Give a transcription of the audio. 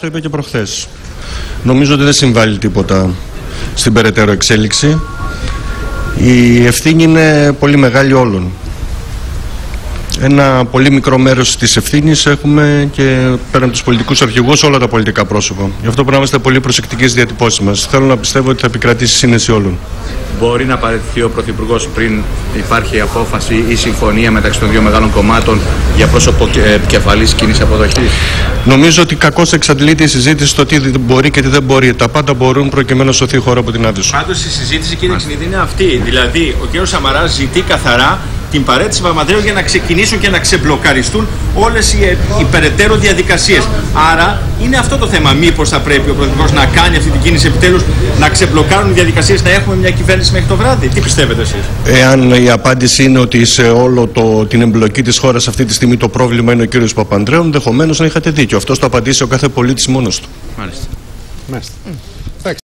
το είπε και προχθές. Νομίζω ότι δεν συμβάλλει τίποτα στην περαιτέρω εξέλιξη. Η ευθύνη είναι πολύ μεγάλη όλων. Ένα πολύ μικρό μέρος της ευθύνης έχουμε και πέραν τους πολιτικούς αρχηγούς όλα τα πολιτικά πρόσωπα. Γι' αυτό πρέπει να είμαστε πολύ προσεκτικοί στις διατυπώσεις μας. Θέλω να πιστεύω ότι θα επικρατήσει σύνεση όλων. Μπορεί να παραιτηθεί ο Πρωθυπουργός πριν υπάρχει απόφαση ή συμφωνία μεταξύ των δύο μεγάλων κομμάτων για πρόσωπο επικεφαλής κοινής αποδοχής. Νομίζω ότι κακώς εξαντλείται η συζήτηση στο τι μπορεί και τι δεν μπορεί. Τα πάντα μπορούν προκειμένου να σωθεί η χώρα από την άδεια Πάντως η συζήτηση, κύριε Ξυνίδη, είναι αυτή. Δηλαδή, ο κ. Σαμαράς ζητεί καθαρά την παρέτηση Παπανδρέου για να ξεκινήσουν και να ξεμπλοκαριστούν όλες οι, οι περαιτέρω διαδικασίες. Άρα είναι αυτό το θέμα. Μήπως θα πρέπει ο Πρωθυπουργός να κάνει αυτή την κίνηση επιτέλους, να ξεμπλοκάρουν οι διαδικασίες, να έχουμε μια κυβέρνηση μέχρι το βράδυ. Τι πιστεύετε εσείς; Εάν η απάντηση είναι ότι σε όλο το, την εμπλοκή της χώρας αυτή τη στιγμή το πρόβλημα είναι ο κύριος Παπανδρέου, ενδεχομένως να είχατε δίκιο. Αυτός το απαντήσει ο κάθε πολίτης μόνος του. Μάλιστα. Μάλιστα.